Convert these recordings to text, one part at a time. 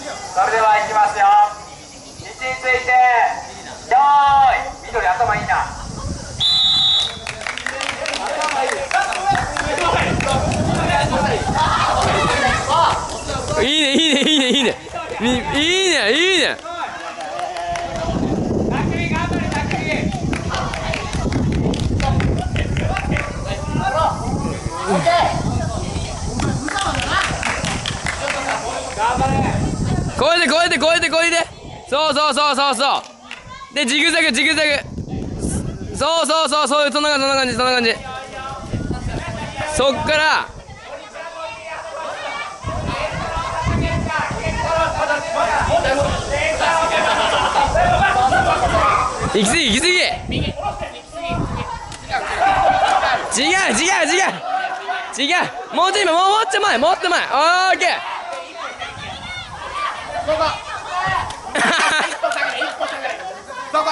それではいきますよ。位置についてよーい。緑頭いいな。いいねいいねいいねいいね。いいねいいねこえてこえてこえてこえて。そうそうそうそうそう。でジグザグジグザグ。そうそうそうそういうそんな感じそんな感じそんな感じ。そっから。行き過ぎ行き過ぎ。違う違う違う。違う。もうちょいもうもっちょ前もっと前。オーケー。そこ一歩下がれ一歩下がれそこ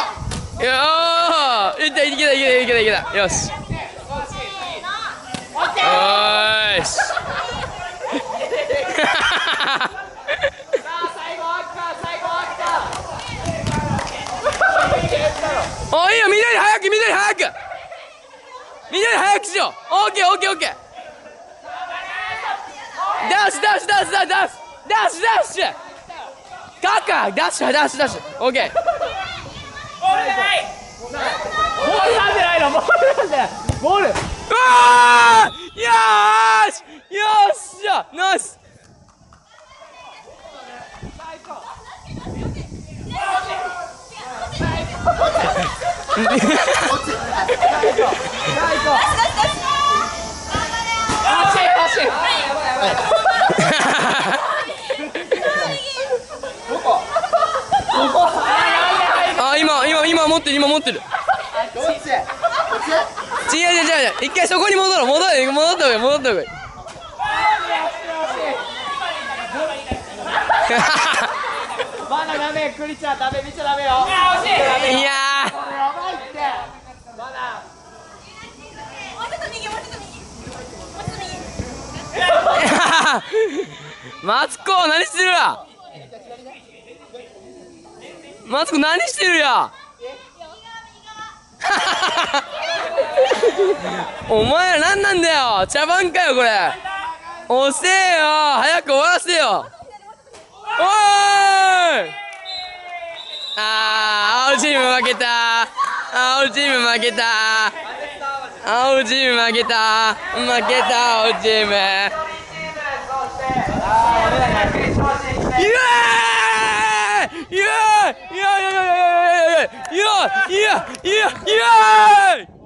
よーい。ったいけたいけたいけたいけた。よし。オッケーしおいいよ緑早く緑早く。緑早くしよう。オッケーオッケーオッケー。ダッシュダッシュダッシュダッシュ。ダッシュダッシュカカダッシュダッシュダッシュオッケーボールなんじゃないのボールなんじゃないボールうわーよーしよっしゃナイスあ今今今持ってる今持ってる。どっち？こっち違う違う違う。一回そこに戻ろう。戻る戻った方がいい戻った方がいい。まだダメクリちゃんダメ見ちゃダメよ。いやいってまだもうちょっと右もうちょっと右もうちょっと右ーマツコ何してるや？マツコ何してるや？お前ら何なんだよ。茶番かよこれ。遅えよ。早く終わらせよ。おーい。あー青チーム負けた。青チーム負けた。青チーム負けた。負けた青チーム。イエーイ。イエーイ。イエーイ。イエーイ。イエーイ。イエーイ。イエーイ。